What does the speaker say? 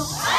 Oh.